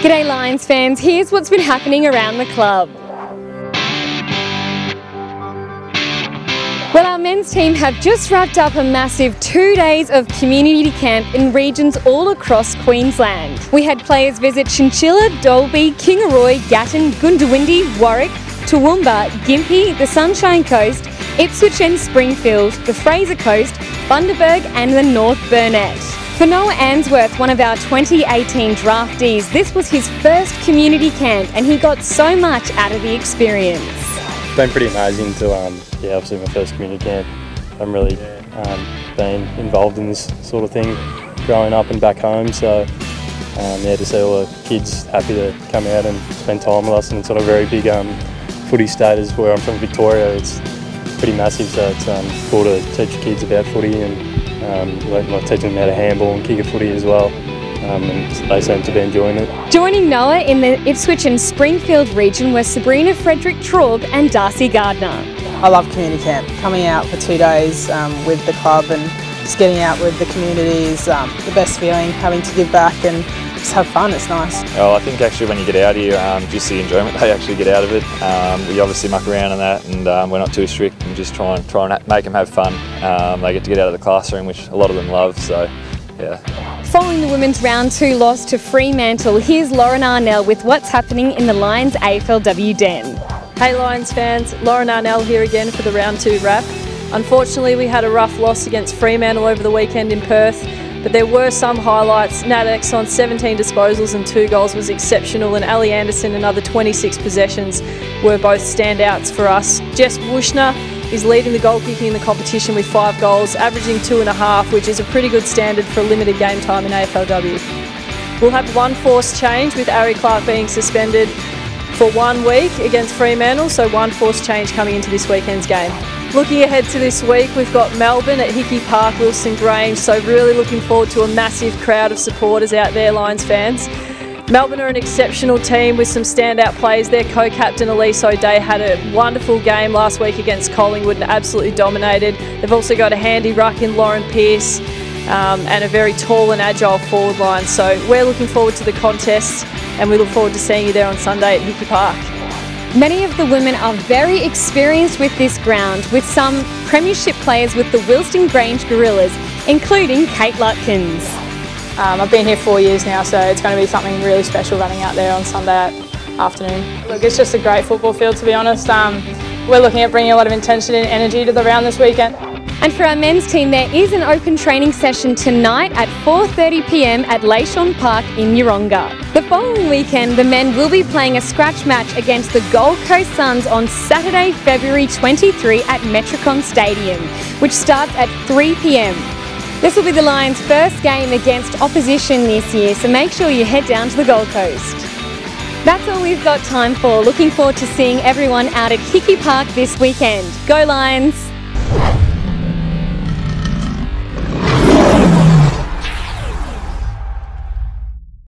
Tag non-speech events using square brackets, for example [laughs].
G'day Lions fans, here's what's been happening around the club. Well, our men's team have just wrapped up a massive two days of community camp in regions all across Queensland. We had players visit Chinchilla, Dalby, Kingaroy, Gatton, Goondiwindi, Warwick, Toowoomba, Gympie, the Sunshine Coast, Ipswich and Springfield, the Fraser Coast, Bundaberg and the North Burnett. For Noah Answerth, one of our 2018 draftees, this was his first community camp and he got so much out of the experience. It's been pretty amazing to, um, yeah, obviously my first community camp. I'm really um, been involved in this sort of thing growing up and back home, so um, yeah, to see all the kids happy to come out and spend time with us, and it's of a very big um, footy state as where I'm from Victoria. It's pretty massive, so it's um, cool to teach kids about footy and um, like, like teaching them how to handball and kick a footy as well. Um, and they seem to be enjoying it. Joining Noah in the Ipswich and Springfield region were Sabrina Frederick Traub and Darcy Gardner. I love community camp. Coming out for two days um, with the club and just getting out with the community is um, the best feeling, having to give back and just have fun, it's nice. Well, I think actually when you get out here, um, just the enjoyment [laughs] they actually get out of it. Um, we obviously muck around and that and um, we're not too strict and just try and, try and make them have fun. Um, they get to get out of the classroom, which a lot of them love, so yeah. Following the women's round two loss to Fremantle, here's Lauren Arnell with what's happening in the Lions AFLW den. Hey Lions fans, Lauren Arnell here again for the round two wrap. Unfortunately, we had a rough loss against Fremantle over the weekend in Perth, but there were some highlights. Nat on 17 disposals and two goals was exceptional, and Ally Anderson another 26 possessions were both standouts for us. Jess Wuetschner is leading the goal kicking in the competition with five goals, averaging two and a half, which is a pretty good standard for limited game time in AFLW. We'll have one force change with Ari Clarke being suspended for one week against Fremantle, so one force change coming into this weekend's game. Looking ahead to this week, we've got Melbourne at Hickey Park, Wilston Grange, so really looking forward to a massive crowd of supporters out there, Lions fans. Melbourne are an exceptional team with some standout players. Their co-captain Elise O'Dea had a wonderful game last week against Collingwood and absolutely dominated. They've also got a handy ruck in Lauren Pearce um, and a very tall and agile forward line. So we're looking forward to the contest and we look forward to seeing you there on Sunday at Hickey Park. Many of the women are very experienced with this ground, with some premiership players with the Wilston Grange Gorillas, including Kate Lutkins. Um, I've been here four years now, so it's going to be something really special running out there on Sunday afternoon. Look, it's just a great football field, to be honest. Um, we're looking at bringing a lot of intention and energy to the round this weekend. And for our men's team, there is an open training session tonight at 4.30pm at Leyshon Park in Yeronga. The following weekend, the men will be playing a scratch match against the Gold Coast Suns on Saturday, February 23 at Metricon Stadium, which starts at 3pm. This will be the Lions' first game against opposition this year, so make sure you head down to the Gold Coast. That's all we've got time for. Looking forward to seeing everyone out at Hickey Park this weekend. Go Lions!